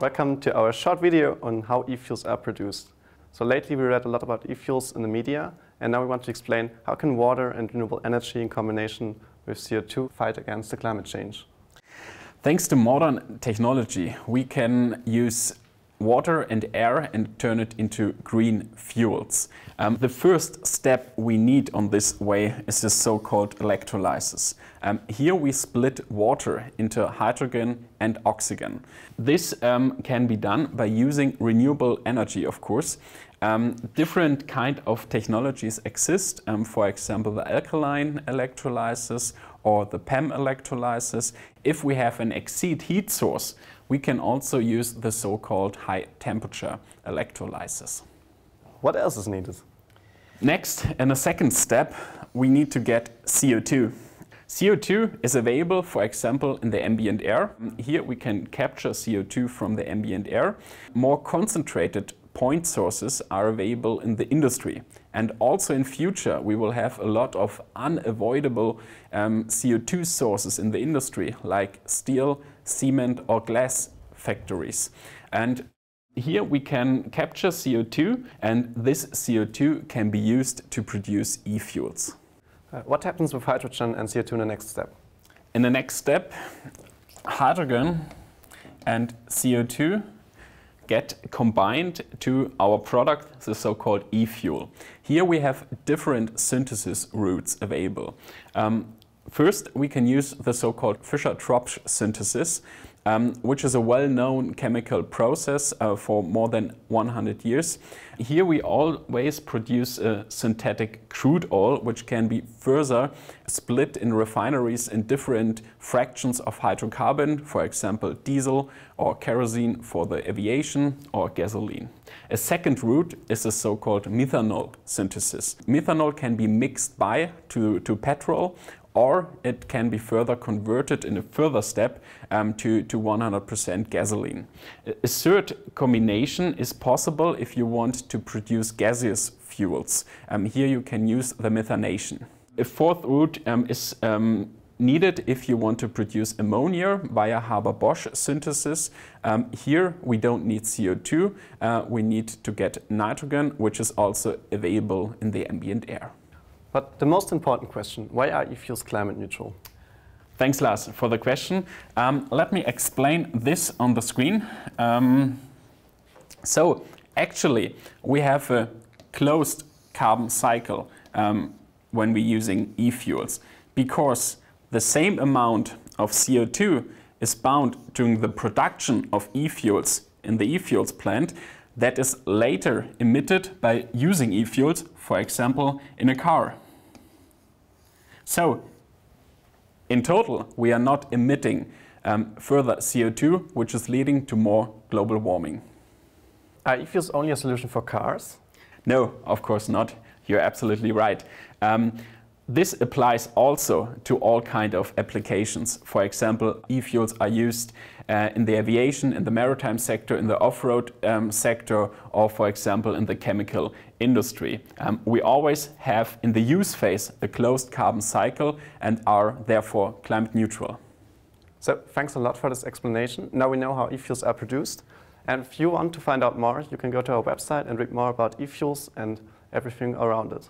Welcome to our short video on how e-fuels are produced. So lately we read a lot about e-fuels in the media and now we want to explain how can water and renewable energy in combination with CO2 fight against the climate change. Thanks to modern technology, we can use water and air and turn it into green fuels. Um, the first step we need on this way is the so-called electrolysis. Um, here we split water into hydrogen and oxygen. This um, can be done by using renewable energy, of course. Um, different kind of technologies exist, um, for example the alkaline electrolysis or the PEM electrolysis. If we have an exceed heat source, we can also use the so-called high temperature electrolysis. What else is needed? Next, in a second step, we need to get CO2. CO2 is available, for example, in the ambient air. Here we can capture CO2 from the ambient air. More concentrated point sources are available in the industry. And also in future, we will have a lot of unavoidable um, CO2 sources in the industry, like steel, cement or glass factories. And here we can capture CO2 and this CO2 can be used to produce e-fuels. Uh, what happens with hydrogen and CO2 in the next step? In the next step, hydrogen and CO2 get combined to our product, the so-called e-fuel. Here we have different synthesis routes available. Um, first, we can use the so-called Fischer-Tropsch synthesis, um, which is a well-known chemical process uh, for more than 100 years. Here we always produce a synthetic crude oil, which can be further split in refineries in different fractions of hydrocarbon, for example diesel or kerosene for the aviation or gasoline. A second route is the so-called methanol synthesis. Methanol can be mixed by to, to petrol or it can be further converted in a further step um, to, to 100% gasoline. A third combination is possible if you want to produce gaseous fuels. Um, here you can use the methanation. A fourth route um, is um, needed if you want to produce ammonia via Haber-Bosch synthesis. Um, here we don't need CO2, uh, we need to get nitrogen, which is also available in the ambient air. But the most important question, why are e-fuels climate neutral? Thanks, Lars, for the question. Um, let me explain this on the screen. Um, so, actually, we have a closed carbon cycle um, when we're using e-fuels because the same amount of CO2 is bound during the production of e-fuels in the e-fuels plant that is later emitted by using e-fuels, for example, in a car. So, in total, we are not emitting um, further CO2, which is leading to more global warming. Are e-fuels only a solution for cars? No, of course not. You're absolutely right. Um, this applies also to all kind of applications. For example, e-fuels are used uh, in the aviation, in the maritime sector, in the off-road um, sector, or for example in the chemical industry. Um, we always have in the use phase a closed carbon cycle and are therefore climate neutral. So thanks a lot for this explanation. Now we know how e-fuels are produced. And if you want to find out more, you can go to our website and read more about e-fuels and everything around it.